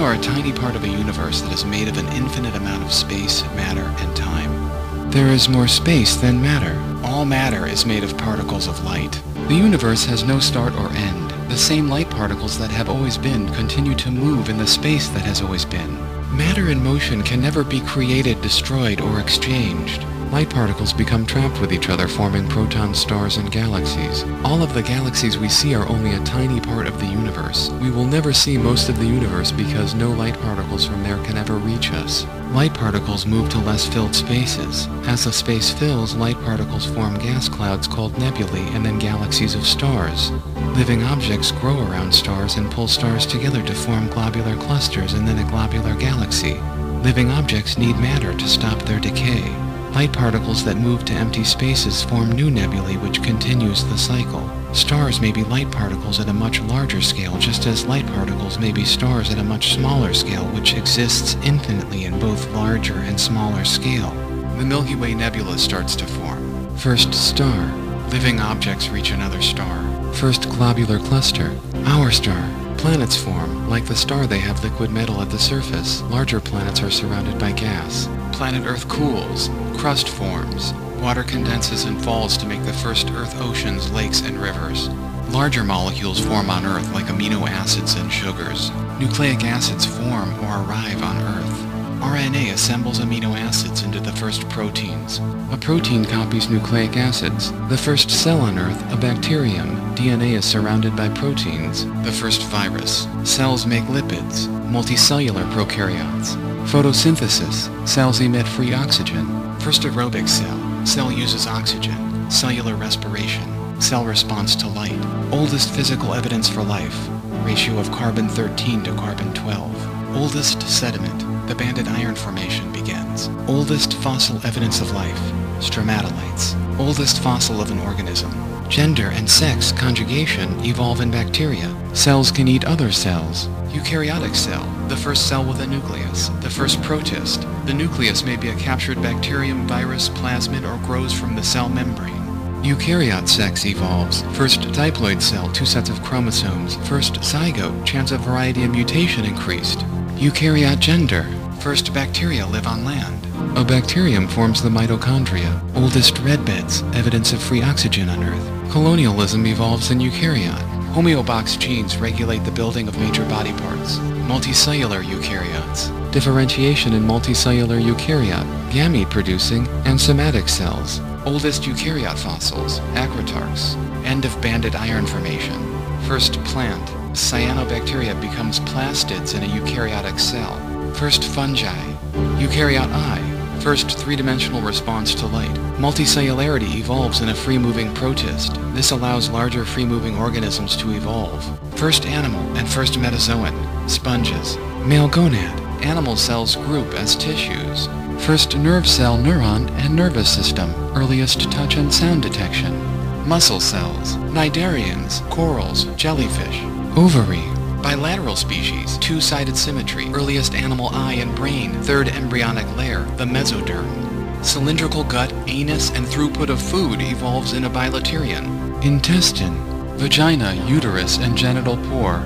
are a tiny part of a universe that is made of an infinite amount of space, matter, and time. There is more space than matter. All matter is made of particles of light. The universe has no start or end. The same light particles that have always been continue to move in the space that has always been. Matter in motion can never be created, destroyed, or exchanged. Light particles become trapped with each other, forming protostars and galaxies. All of the galaxies we see are only a tiny part of the universe. We will never see most of the universe because no light particles from there can ever reach us. Light particles move to less filled spaces. As the space fills, light particles form gas clouds called nebulae and then galaxies of stars. Living objects grow around stars and pull stars together to form globular clusters and then a globular galaxy. Living objects need matter to stop their decay. Light particles that move to empty spaces form new nebulae which continues the cycle. Stars may be light particles at a much larger scale just as light particles may be stars at a much smaller scale which exists infinitely in both larger and smaller scale. The Milky Way nebula starts to form. First star. Living objects reach another star. First globular cluster. Our star. Planets form. Like the star, they have liquid metal at the surface. Larger planets are surrounded by gas. Planet Earth cools. Crust forms. Water condenses and falls to make the first Earth oceans, lakes, and rivers. Larger molecules form on Earth like amino acids and sugars. Nucleic acids form or arrive on Earth. RNA assembles amino acids into the first proteins. A protein copies nucleic acids. The first cell on Earth, a bacterium, DNA is surrounded by proteins. The first virus. Cells make lipids. Multicellular prokaryotes. Photosynthesis. Cells emit free oxygen. First aerobic cell. Cell uses oxygen. Cellular respiration. Cell response to light. Oldest physical evidence for life. Ratio of carbon-13 to carbon-12. Oldest sediment. The banded iron formation begins. Oldest fossil evidence of life. Stromatolites. Oldest fossil of an organism. Gender and sex conjugation evolve in bacteria. Cells can eat other cells. Eukaryotic cell, the first cell with a nucleus, the first protist. The nucleus may be a captured bacterium, virus, plasmid, or grows from the cell membrane. Eukaryote sex evolves. First diploid cell, two sets of chromosomes. First zygote, chance of variety and mutation increased. Eukaryote gender. First bacteria live on land. A bacterium forms the mitochondria. Oldest red beds, evidence of free oxygen on Earth. Colonialism evolves in eukaryote. Homeobox genes regulate the building of major body parts. Multicellular eukaryotes. Differentiation in multicellular eukaryote. Gamete producing and somatic cells. Oldest eukaryote fossils. Acritarchs. End of banded iron formation. First plant. Cyanobacteria becomes plastids in a eukaryotic cell. First fungi. Eukaryote eye. First three-dimensional response to light. Multicellularity evolves in a free-moving protist. This allows larger free-moving organisms to evolve. First animal and first metazoan. Sponges. Male gonad. Animal cells group as tissues. First nerve cell neuron and nervous system. Earliest touch and sound detection. Muscle cells. Cnidarians. Corals. Jellyfish. Ovary. Bilateral species, two-sided symmetry, earliest animal eye and brain, third embryonic layer, the mesoderm. Cylindrical gut, anus, and throughput of food evolves in a bilaterian. Intestine, vagina, uterus, and genital pore.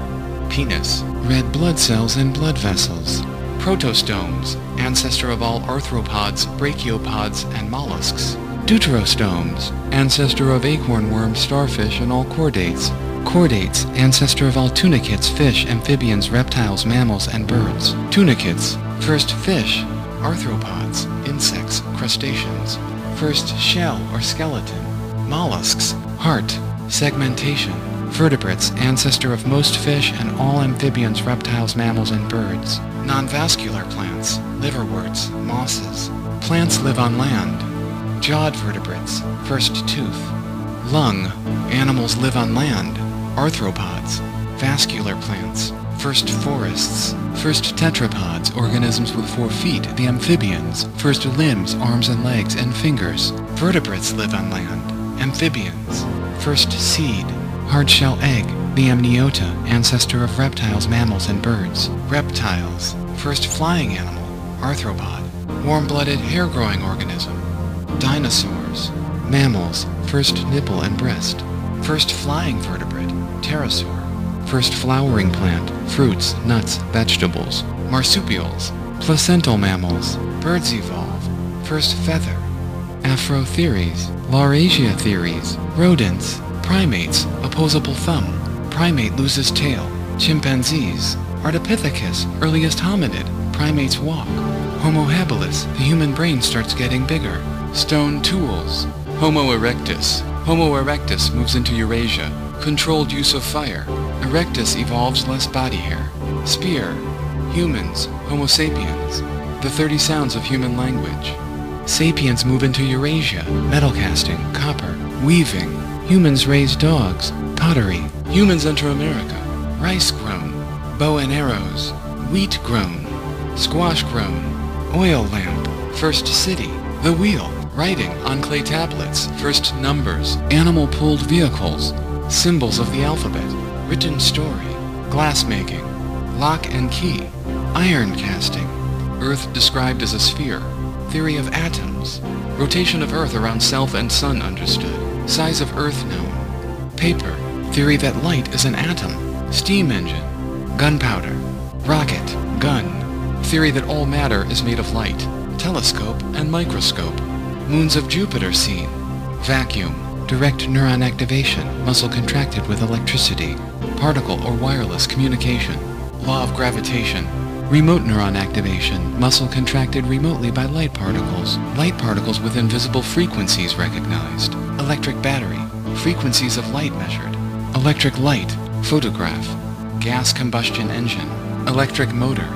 Penis, red blood cells and blood vessels. Protostomes, ancestor of all arthropods, brachiopods, and mollusks. Deuterostomes, ancestor of acorn worms, starfish, and all chordates. Chordates, ancestor of all tunicates, fish, amphibians, reptiles, mammals, and birds. Tunicates, first fish, arthropods, insects, crustaceans. First shell or skeleton. Mollusks, heart, segmentation. Vertebrates, ancestor of most fish and all amphibians, reptiles, mammals, and birds. Non-vascular plants, liverworts, mosses. Plants live on land. Jawed vertebrates, first tooth. Lung, animals live on land arthropods, vascular plants, first forests, first tetrapods, organisms with four feet, the amphibians, first limbs, arms and legs, and fingers. Vertebrates live on land, amphibians, first seed, hard-shell egg, the amniota, ancestor of reptiles, mammals, and birds. Reptiles, first flying animal, arthropod, warm-blooded hair-growing organism. Dinosaurs, mammals, first nipple and breast. First flying vertebrate, pterosaur. First flowering plant, fruits, nuts, vegetables, marsupials, placental mammals, birds evolve, first feather, Afrotheria, Laurasia theories, rodents, primates, opposable thumb, primate loses tail, chimpanzees, Ardipithecus, earliest hominid, primates walk, Homo habilis, the human brain starts getting bigger, stone tools, Homo erectus, Homo erectus moves into Eurasia, controlled use of fire, erectus evolves less body hair, spear, humans, Homo sapiens, the 30 sounds of human language, Sapiens move into Eurasia, metal casting, copper, weaving. Humans raise dogs, pottery. Humans enter America. Rice grown, bow and arrows, wheat grown, squash grown, oil lamp, first city, the wheel, writing on clay tablets, first numbers, animal-pulled vehicles, symbols of the alphabet, written story, glass making, lock and key, iron casting, Earth described as a sphere, theory of atoms, rotation of Earth around self and sun understood, size of Earth known, paper, theory that light is an atom, steam engine, gunpowder, rocket, gun, theory that all matter is made of light, telescope and microscope, moons of Jupiter seen, vacuum, direct neuron activation, muscle contracted with electricity, particle or wireless communication, law of gravitation, Remote neuron activation, muscle contracted remotely by light particles, light particles with invisible frequencies recognized, electric battery, frequencies of light measured, electric light, photograph, gas combustion engine, electric motor,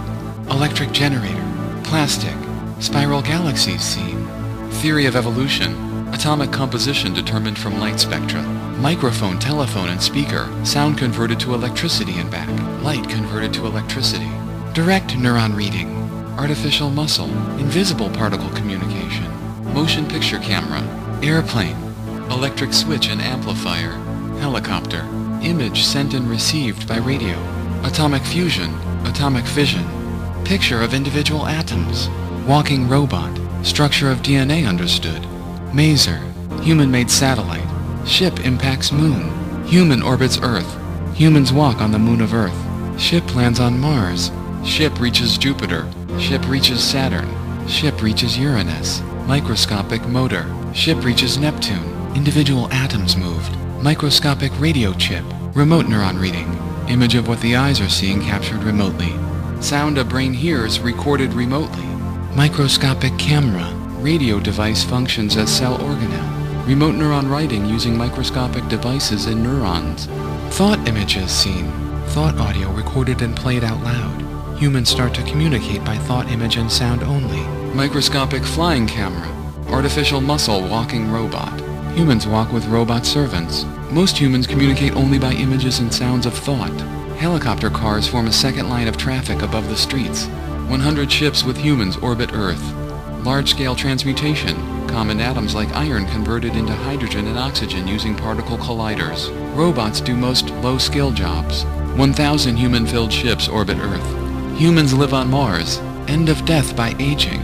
electric generator, plastic, spiral galaxies seen, theory of evolution, atomic composition determined from light spectra, microphone, telephone, and speaker, sound converted to electricity and back, light converted to electricity, direct neuron reading, artificial muscle, invisible particle communication, motion picture camera, airplane, electric switch and amplifier, helicopter, image sent and received by radio, atomic fusion, atomic fission, picture of individual atoms, walking robot, structure of DNA understood, maser, human-made satellite, ship impacts moon, human orbits Earth, humans walk on the moon of Earth, ship lands on Mars, ship reaches Jupiter, ship reaches Saturn, ship reaches Uranus, microscopic motor, ship reaches Neptune, individual atoms moved, microscopic radio chip, remote neuron reading, image of what the eyes are seeing captured remotely, sound a brain hears recorded remotely, microscopic camera, radio device functions as cell organelle, remote neuron writing using microscopic devices in neurons, thought images seen, thought audio recorded and played out loud, humans start to communicate by thought image and sound only, microscopic flying camera, artificial muscle walking robot, humans walk with robot servants, most humans communicate only by images and sounds of thought, helicopter cars form a second line of traffic above the streets, 100 ships with humans orbit Earth, large-scale transmutation, common atoms like iron converted into hydrogen and oxygen using particle colliders. Robots do most low-skill jobs. 1,000 human-filled ships orbit Earth. Humans live on Mars. End of death by aging.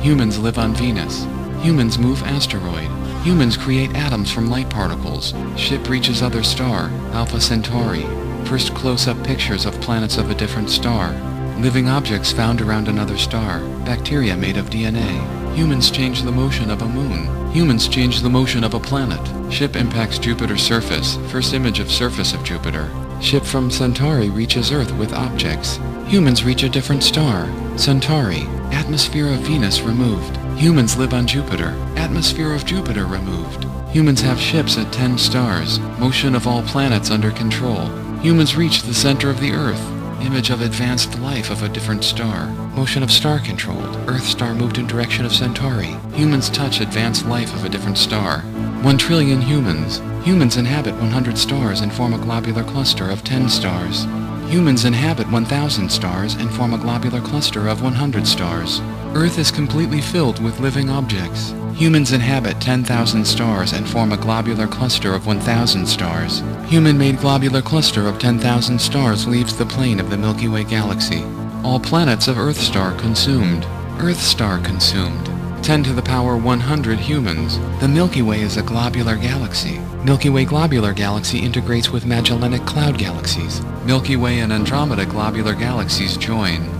Humans live on Venus. Humans move asteroid. Humans create atoms from light particles. Ship reaches other star, Alpha Centauri. First close-up pictures of planets of a different star. Living objects found around another star. Bacteria made of DNA. Humans change the motion of a moon. Humans change the motion of a planet. Ship impacts Jupiter's surface. First image of surface of Jupiter. Ship from Centauri reaches Earth with objects. Humans reach a different star. Centauri. Atmosphere of Venus removed. Humans live on Jupiter. Atmosphere of Jupiter removed. Humans have ships at 10 stars. Motion of all planets under control. Humans reach the center of the Earth. Image of advanced life of a different star. Motion of star controlled. Earth star moved in direction of Centauri. Humans touch advanced life of a different star. 1 trillion humans. Humans inhabit 100 stars and form a globular cluster of 10 stars. Humans inhabit 1,000 stars and form a globular cluster of 100 stars. Earth is completely filled with living objects. Humans inhabit 10,000 stars and form a globular cluster of 1,000 stars. Human-made globular cluster of 10,000 stars leaves the plane of the Milky Way galaxy. All planets of Earth star consumed. Earth star consumed. 10 to the power 100 humans. The Milky Way is a globular galaxy. Milky Way globular galaxy integrates with Magellanic Cloud galaxies. Milky Way and Andromeda globular galaxies join.